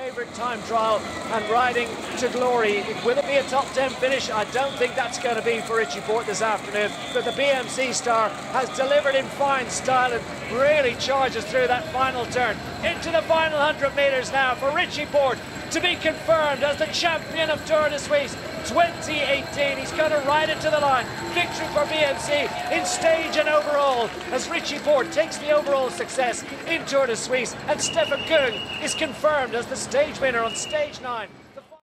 favourite time trial and riding to glory. Will it be a top 10 finish? I don't think that's going to be for Richie Porte this afternoon, but the BMC star has delivered in fine style and really charges through that final turn. Into the final 100 metres now for Richie Porte to be confirmed as the champion of Tour de Suisse 2018. He's going to ride it to the line. Victory for BMC in stage and overall as Richie Porte takes the overall success in Tour de Suisse and Stefan Kung is confirmed as the stage winner on stage nine.